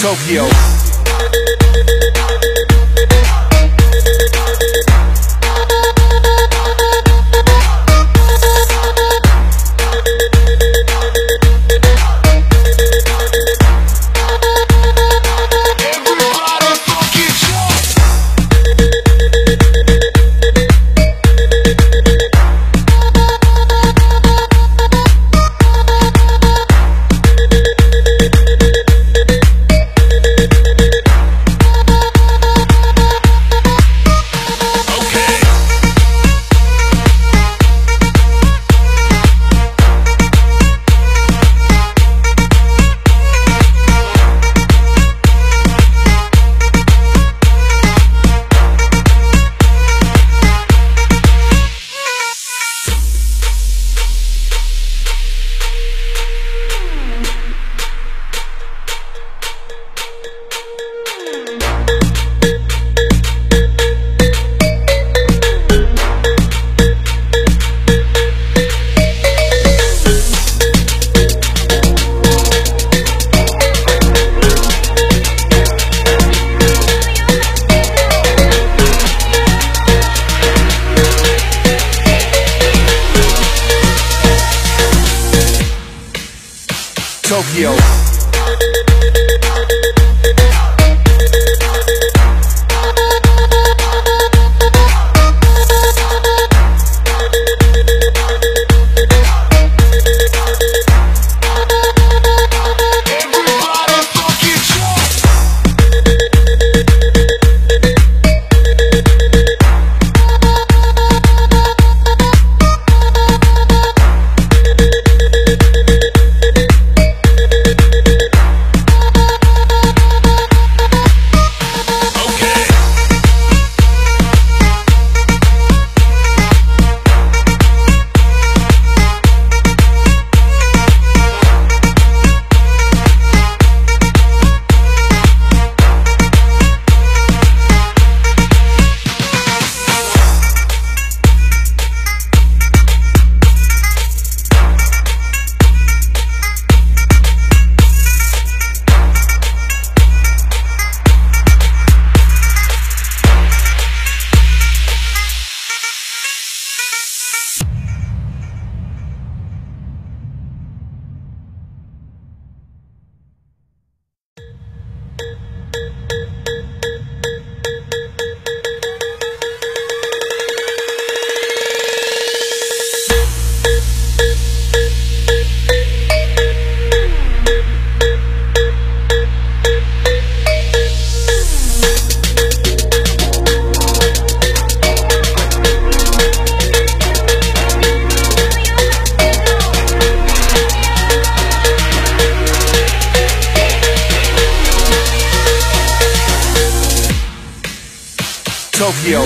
Tokyo. Tokyo. Tokyo.